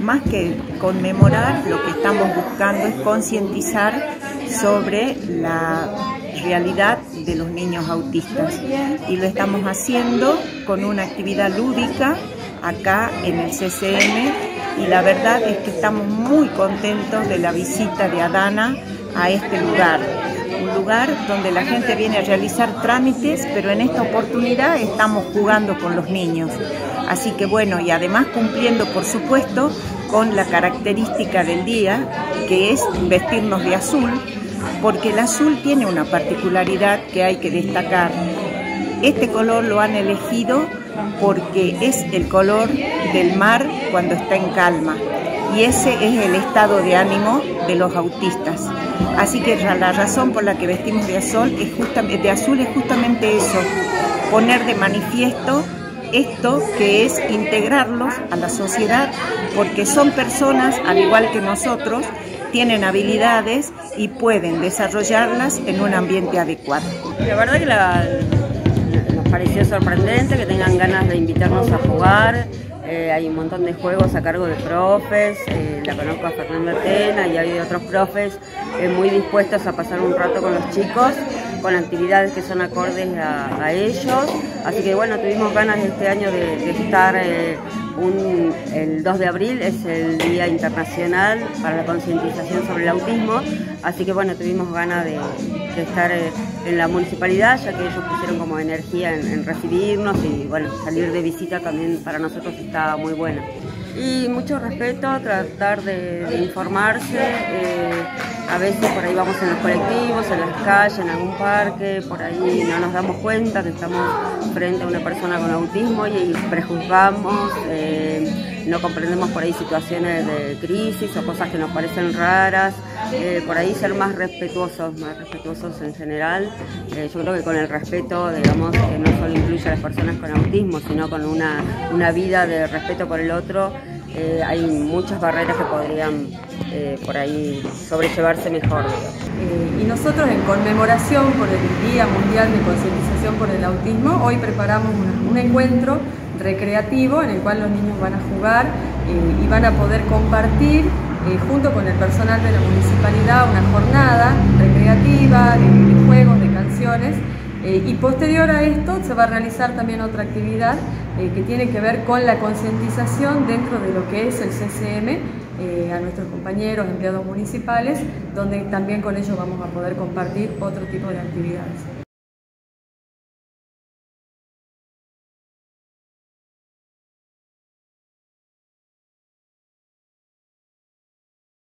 más que conmemorar, lo que estamos buscando es concientizar sobre la realidad de los niños autistas y lo estamos haciendo con una actividad lúdica acá en el CCM y la verdad es que estamos muy contentos de la visita de Adana a este lugar. Un lugar donde la gente viene a realizar trámites, pero en esta oportunidad estamos jugando con los niños. Así que bueno, y además cumpliendo por supuesto con la característica del día, que es vestirnos de azul, porque el azul tiene una particularidad que hay que destacar. Este color lo han elegido porque es el color del mar cuando está en calma y ese es el estado de ánimo de los autistas. Así que la razón por la que vestimos de azul es justamente, de azul es justamente eso, poner de manifiesto esto que es integrarlos a la sociedad, porque son personas, al igual que nosotros, tienen habilidades y pueden desarrollarlas en un ambiente adecuado. La verdad que nos pareció sorprendente que tengan ganas de invitarnos a jugar. Eh, hay un montón de juegos a cargo de profes, eh, la conozco a Fernanda Atena y hay otros profes eh, muy dispuestos a pasar un rato con los chicos, con actividades que son acordes a, ellos. Así que bueno, tuvimos ganas este año de, estar el 2 de abril es el Día Internacional para la Concientización sobre el Autismo, así que bueno, tuvimos ganas de, estar eh, en la municipalidad, ya que ellos pusieron como energía en, recibirnos y bueno, salir de visita también para nosotros está muy bueno. Y mucho respeto, tratar de, informarse, eh, a veces por ahí vamos en los colectivos, en las calles, en algún parque, por ahí no nos damos cuenta que estamos frente a una persona con autismo y, prejuzgamos, eh, no comprendemos por ahí situaciones de crisis o cosas que nos parecen raras, eh, por ahí ser más respetuosos, más respetuosos en general. Eh, yo creo que con el respeto, digamos, que no solo incluye a las personas con autismo, sino con una, una vida de respeto por el otro, hay muchas barreras que podrían eh, por ahí sobrellevarse mejor. Eh, y nosotros en conmemoración por el Día Mundial de Concientización por el Autismo, hoy preparamos un encuentro recreativo en el cual los niños van a jugar eh, y van a poder compartir junto con el personal de la municipalidad una jornada recreativa de juegos, de canciones y posterior a esto se va a realizar también otra actividad que tiene que ver con la concientización dentro de lo que es el CCM eh, a nuestros compañeros, empleados municipales, donde también con ellos vamos a poder compartir otro tipo de actividades.